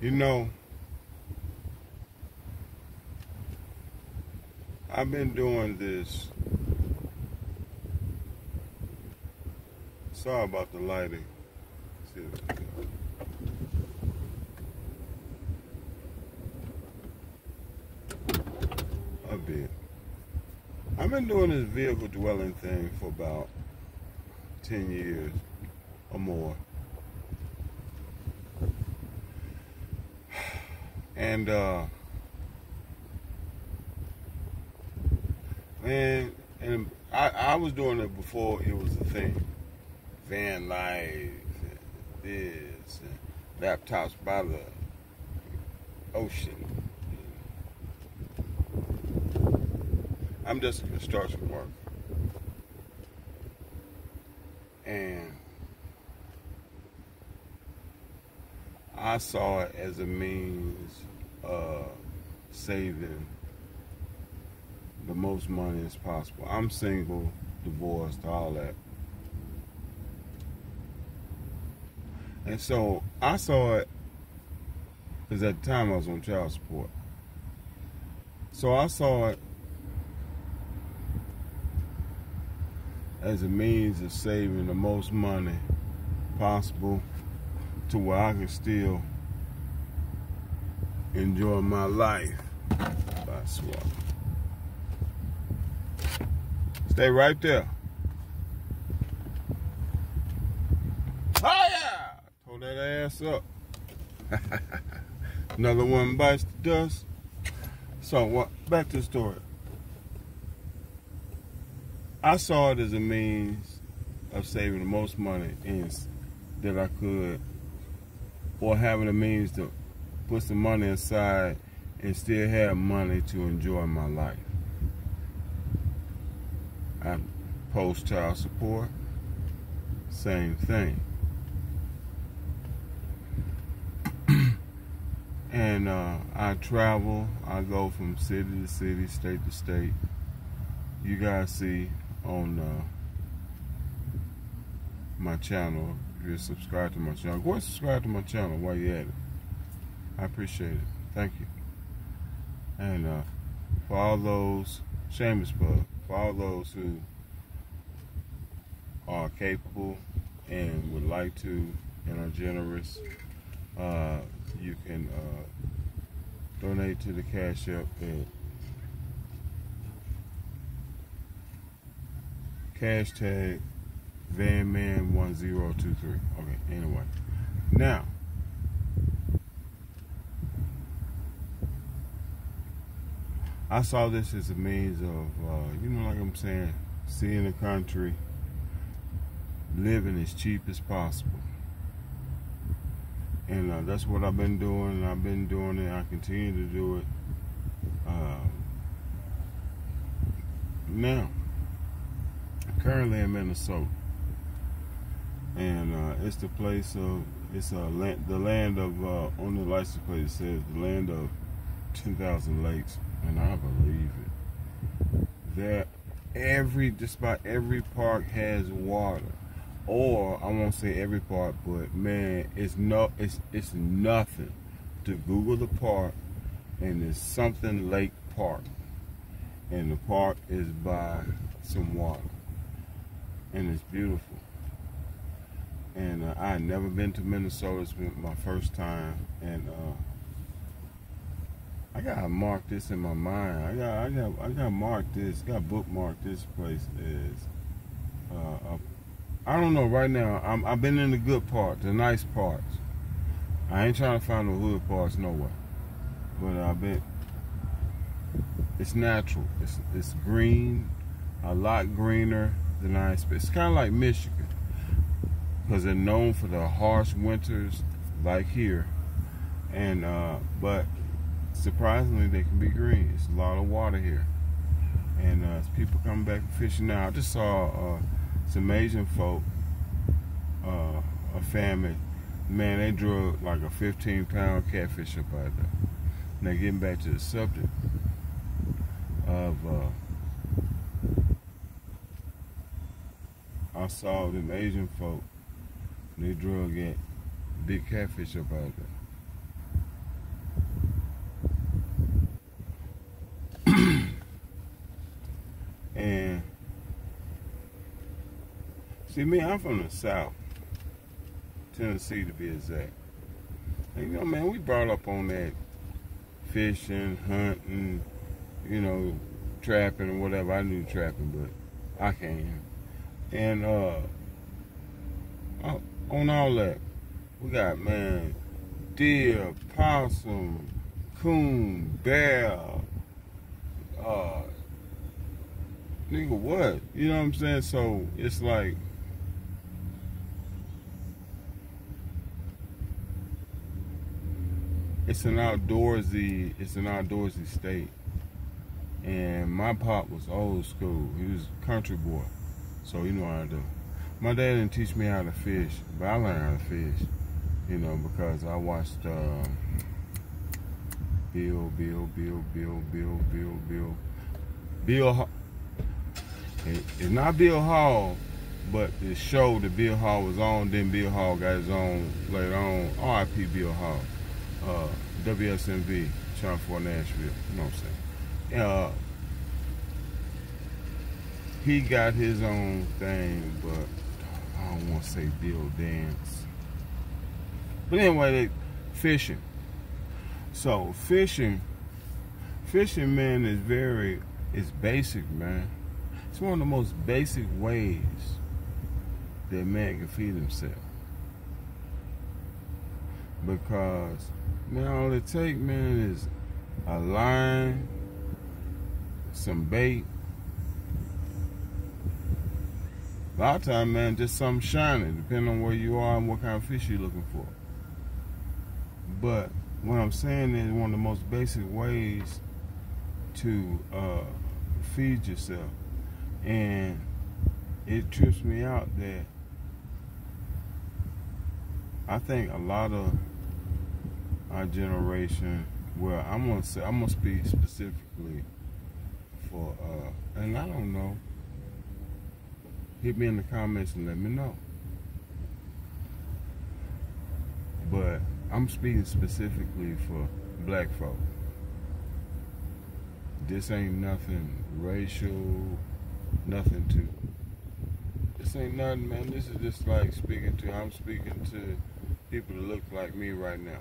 You know, I've been doing this. Sorry about the lighting. A bit. I've been doing this vehicle dwelling thing for about 10 years or more. And, uh, man, and I, I was doing it before it was a thing. Van life, this, laptops by the ocean. I'm just a construction worker. And I saw it as a means of saving the most money as possible. I'm single, divorced, all that. And so I saw it because at the time I was on child support. So I saw it as a means of saving the most money possible to where I can still enjoy my life. By swap. Stay right there. Fire! Hold that ass up. Another one bites the dust. So what? Back to the story. I saw it as a means of saving the most money in, that I could, or having a means to put some money aside and still have money to enjoy my life. I post child support, same thing. and uh, I travel. I go from city to city, state to state. You guys see on uh, my channel. If you're subscribed to my channel, go and subscribe to my channel while you're at it. I appreciate it. Thank you. And uh, for all those, shameless plug, for all those who are capable and would like to and are generous, uh, you can uh, donate to the Cash App at hashtag vanman1023. Okay, anyway. Now, I saw this as a means of, uh, you know, like I'm saying, seeing the country, living as cheap as possible. And uh, that's what I've been doing, and I've been doing it. I continue to do it. Uh, now, currently in Minnesota, and uh, it's the place of it's a land, the land of uh, on the license plate it says the land of ten thousand lakes, and I believe it. That every just about every park has water, or I won't say every park, but man, it's no it's it's nothing to Google the park, and it's something Lake Park, and the park is by some water and it's beautiful. And uh, I had never been to Minnesota. It's been my first time, and uh, I gotta mark this in my mind. I got, I got, I gotta mark this. Gotta bookmark this place as. Uh, I don't know. Right now, I'm, I've been in the good part, the nice parts. I ain't trying to find the hood parts nowhere, but I've been. It's natural. It's it's green, a lot greener than I expect. It's kind of like Michigan because they're known for the harsh winters, like here, and uh, but surprisingly they can be green. It's a lot of water here, and uh, people coming back fishing now. I just saw uh, some Asian folk, uh, a family. Man, they drew like a 15 pound catfish up out there. Now getting back to the subject of uh, I saw them Asian folk, they drug at big catfish up out there. See me, I'm from the South, Tennessee to be exact. And, you know, man, we brought up on that fishing, hunting, you know, trapping or whatever. I knew trapping, but I can't. And uh, on all that, we got man, deer, possum, coon, bear, uh, nigga, what? You know what I'm saying? So it's like. It's an outdoorsy, it's an outdoorsy state. And my pop was old school. He was country boy. So you know how to do. My dad didn't teach me how to fish, but I learned how to fish. You know, because I watched uh, Bill, Bill, Bill, Bill, Bill, Bill, Bill, Bill. It's not Bill Hall, but the show that Bill Hall was on, then Bill Hall got his own later on. R.I.P. Bill Hall, uh, WSMV, Channel 4 Nashville. You know what I'm saying? Uh, he got his own thing, but I don't want to say Bill Dance. But anyway, they fishing. So fishing, fishing, man, is very, it's basic, man. It's one of the most basic ways that man can feed himself. Because, man, all it take, man, is a line, some bait, A lot of time, man, just something shining, depending on where you are and what kind of fish you're looking for. But what I'm saying is one of the most basic ways to uh, feed yourself. And it trips me out that I think a lot of our generation, well, I'm gonna say I'm gonna speak specifically for, uh, and I don't know, hit me in the comments and let me know. But I'm speaking specifically for black folk. This ain't nothing racial, nothing to. This ain't nothing, man. This is just like speaking to, I'm speaking to people that look like me right now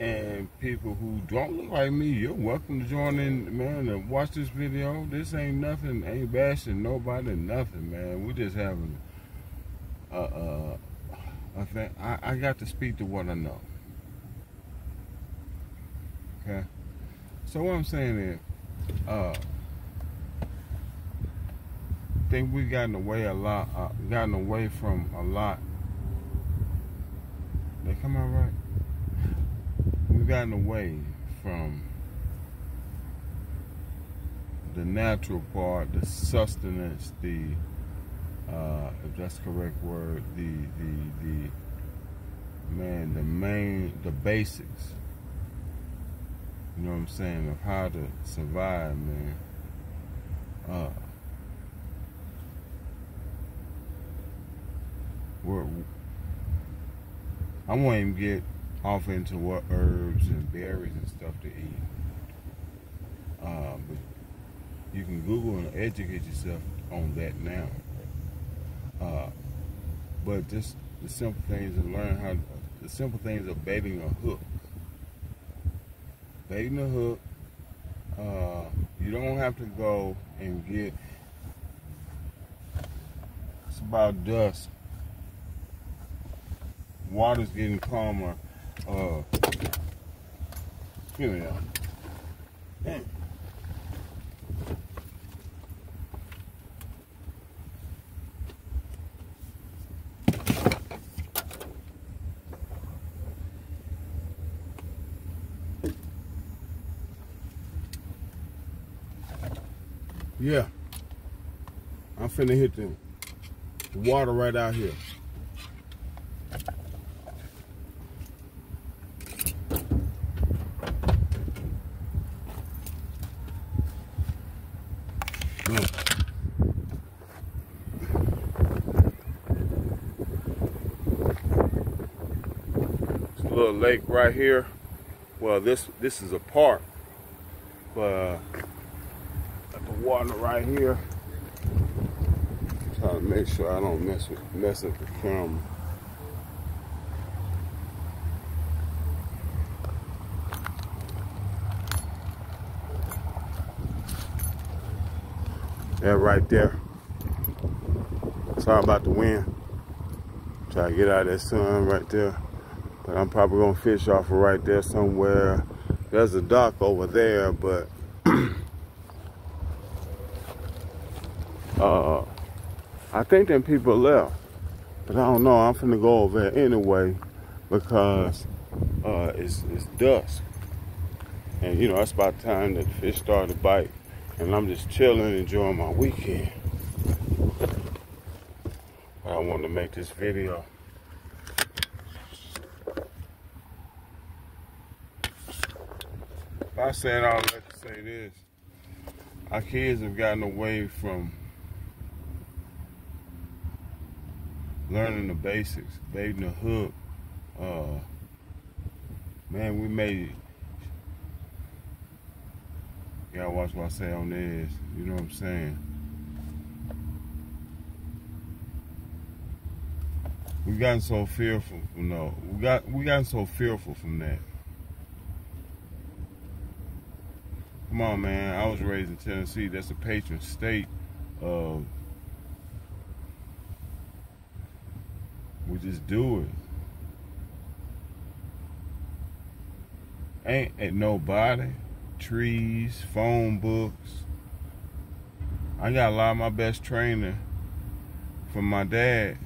and people who don't look like me, you're welcome to join in, man, and watch this video. This ain't nothing, ain't bashing nobody, nothing, man. We just having a, a, a thing. I, I got to speak to what I know. Okay? So what I'm saying is, uh, think we've gotten away a lot, uh, gotten away from a lot. They come out right? Gotten away from the natural part, the sustenance, the uh, if that's the correct word, the the the man, the main, the basics. You know what I'm saying of how to survive, man. Uh, we're, I won't even get off into what herbs and berries and stuff to eat. Uh, but you can Google and educate yourself on that now. Uh, but just the simple things and learn how, the simple things of baiting a hook. Baiting a hook, uh, you don't have to go and get, it's about dusk. Water's getting calmer uh, give me that. Dang. Yeah. I'm finna hit the water right out here. Little lake right here. Well, this this is a park, but uh, the water right here. So try to make sure I don't mess with mess up the camera. That right there. Sorry about the wind. Try to get out of that sun right there. But I'm probably gonna fish off of right there somewhere. There's a dock over there, but uh, I think them people left. But I don't know. I'm finna go over there anyway because uh, it's, it's dusk. And you know, that's about time that the fish start to bite. And I'm just chilling, enjoying my weekend. But I wanted to make this video. If I said all that to say this, our kids have gotten away from learning the basics, baiting the hook. Uh, man, we made it. you gotta watch what I say on this. You know what I'm saying? We gotten so fearful. No, we got we gotten so fearful from that. Come on, man. I was raised in Tennessee. That's a patron state. We just do it. Ain't, at nobody trees, phone books. I got a lot of my best training from my dad.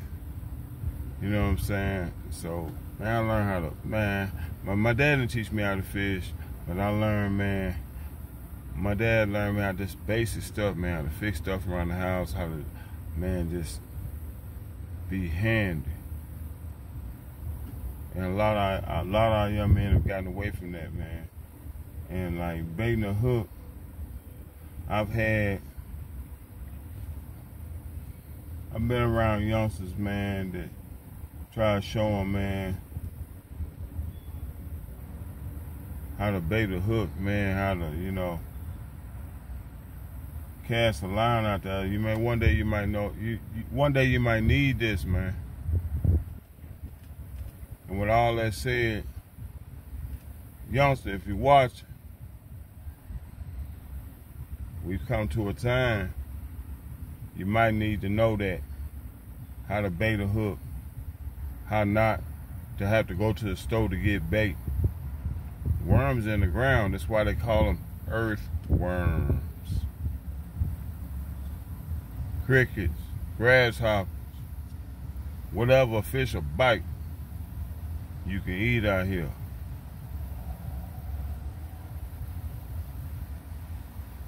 You know what I'm saying? So, man, I learned how to, man, my, my dad didn't teach me how to fish, but I learned, man, my dad learned me how to just basic stuff, man, how to fix stuff around the house, how to, man, just be handy. And a lot of a lot of young men have gotten away from that, man and like baiting a hook. I've had I've been around youngsters, man, that try to show them, man, how to bait a hook, man, how to, you know, cast a line out there. You may one day you might know you, you one day you might need this, man. And with all that said, youngster, if you watch we've come to a time you might need to know that how to bait a hook, how not to have to go to the store to get bait. Worms in the ground, that's why they call them earthworms. Crickets, grasshoppers, whatever fish or bite you can eat out here.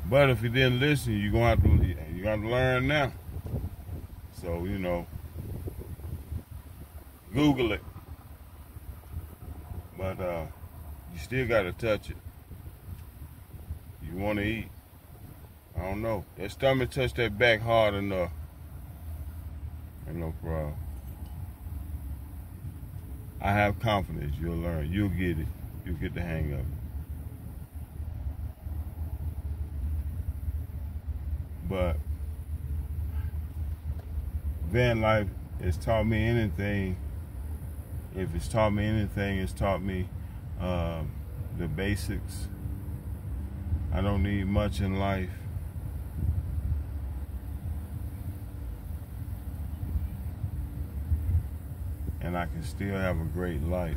But if you didn't listen, you're gonna have to you got to learn now. So you know, Google it. But uh, you still got to touch it. You want to eat? I don't know. That stomach touch that back hard enough. Ain't no problem. I have confidence you'll learn. You'll get it. You'll get the hang of it. But van life has taught me anything. If it's taught me anything, it's taught me uh, the basics. I don't need much in life. And I can still have a great life.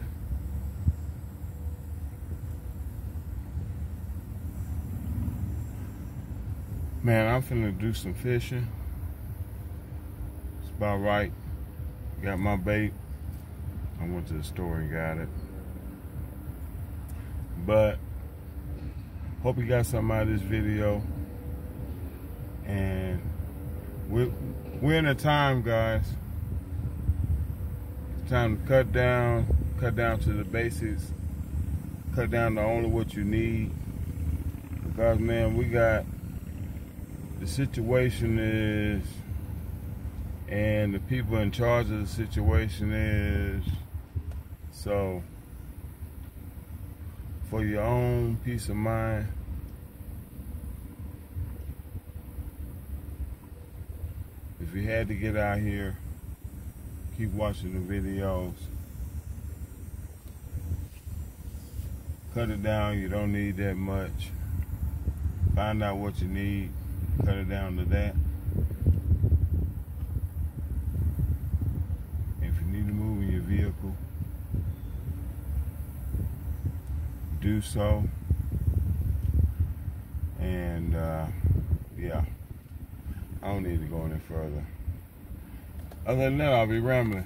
Man, I'm finna do some fishing. It's about right. Got my bait. I went to the store and got it. But hope you got something out of this video. And we're, we're in a time, guys. Time to cut down, cut down to the basics, cut down to only what you need. Because man, we got the situation is and the people in charge of the situation is so for your own peace of mind if you had to get out here, keep watching the videos. Cut it down, you don't need that much. Find out what you need, cut it down to that. If you need to move in your vehicle, do so. And uh, yeah, I don't need to go any further. Other than that, I'll be rambling.